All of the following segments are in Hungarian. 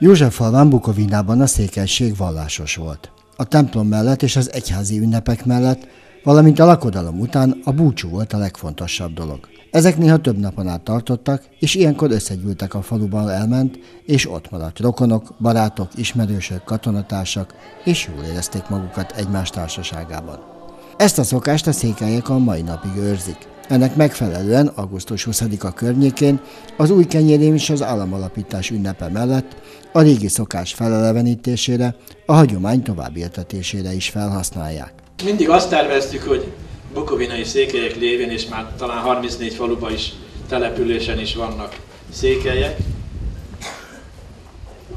Józseffalván Bukovinában a székelység vallásos volt. A templom mellett és az egyházi ünnepek mellett, valamint a lakodalom után a búcsú volt a legfontosabb dolog. Ezek néha több napon át tartottak, és ilyenkor összegyűltek a faluban elment, és ott maradt rokonok, barátok, ismerősök, katonatársak, és jól érezték magukat egymás társaságában. Ezt a szokást a székelyek a mai napig őrzik. Ennek megfelelően augusztus 20-a környékén az új kenyérém is az államalapítás ünnepe mellett a régi szokás felelevenítésére, a hagyomány továbbéltetésére is felhasználják. Mindig azt terveztük, hogy bukovinai székelyek lévén, és már talán 34 faluban is, településen is vannak székelyek,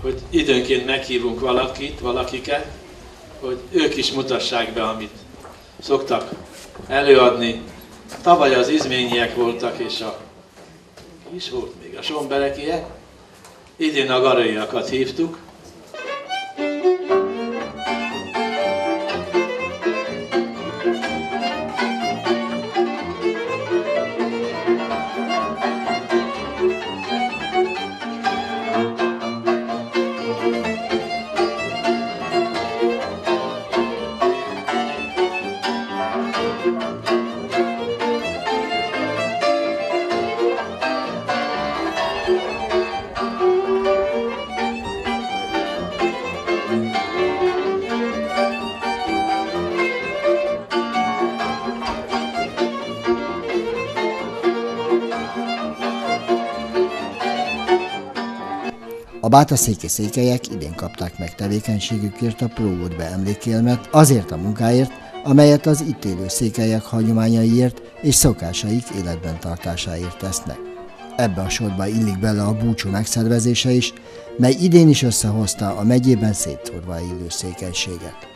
hogy időnként meghívunk valakit, valakiket, hogy ők is mutassák be, amit szoktak előadni. Tavaly az izményiek voltak, és a is volt még a somberekiek. Idén a garaiakat hívtuk, bátaszéki székelyek idén kapták meg tevékenységükért a Próvót emlékélmet azért a munkáért, amelyet az itt élő székelyek hagyományaiért és szokásaik életben tartásáért tesznek. Ebbe a sorba illik bele a búcsú megszervezése is, mely idén is összehozta a megyében szétszórva élő székelységet.